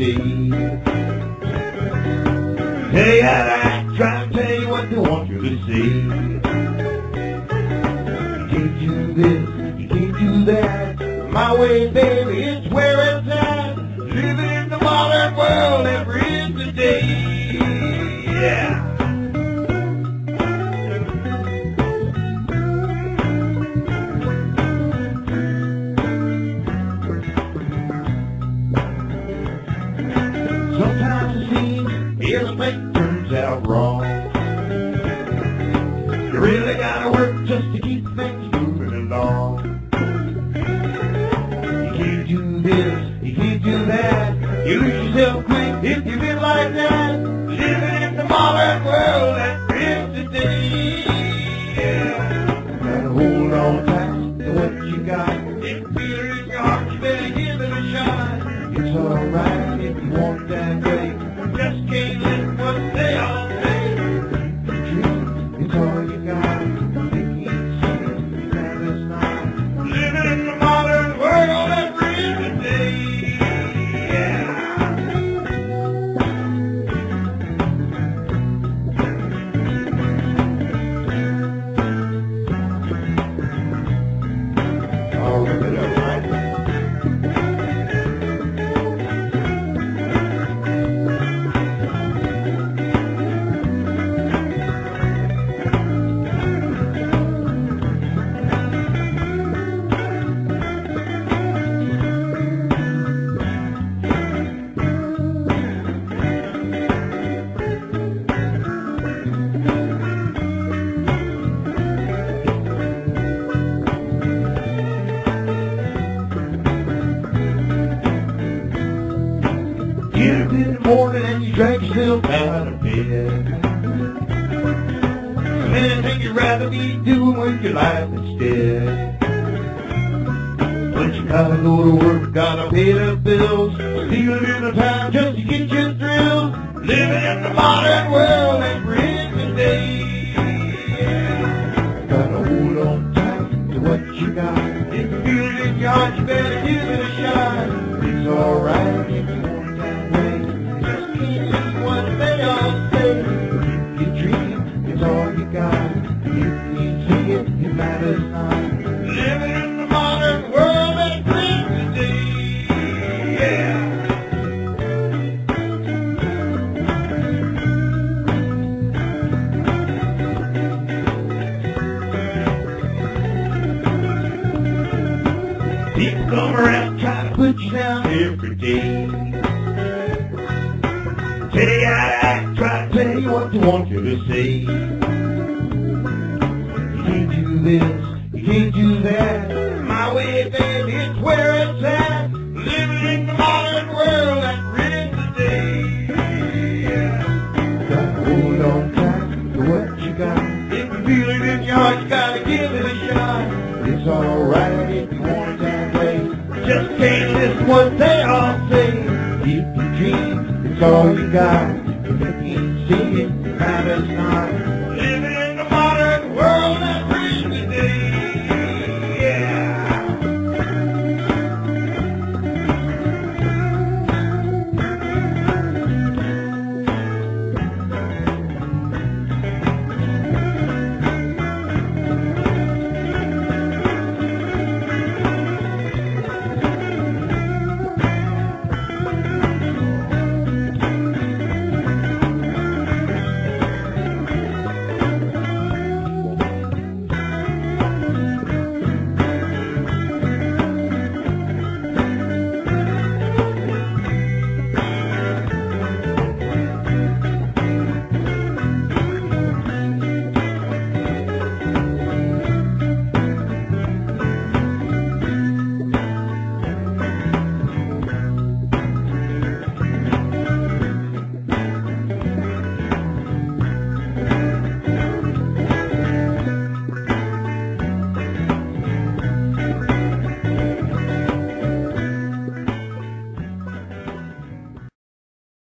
you how try to tell you what they want you to see. You can't do this, you can't do that. My way, baby, it's where turns out wrong. You really gotta work just to keep things moving along. You can't do this, you can't do that. You lose yourself quick if you live like that. Living in the modern world that is today. Yeah. Gotta hold on tight to what you got. If you feel in your heart, you better give it a shot. It's alright if you want that. Morning and you drag yourself out of bed. Anything you'd rather be doing with your life instead. But you gotta go to work, gotta pay the bills. Stealing in the time just to get your thrills. Living in the modern world every the day. Gotta hold on tight to what you got. If you feel it in your heart, you better give it a shot. It's alright you down every day. You how act, try to tell you what they want you to say. You can't do this, you can't do that. My way, baby, it's where it's at. Living in the modern world that ruins the day. Gotta hold on tight to what you got. If you feel it in your heart, you gotta give it a shot. It's alright if you want what they all say. If you dream, it's all you got. If you can't it, it matters not.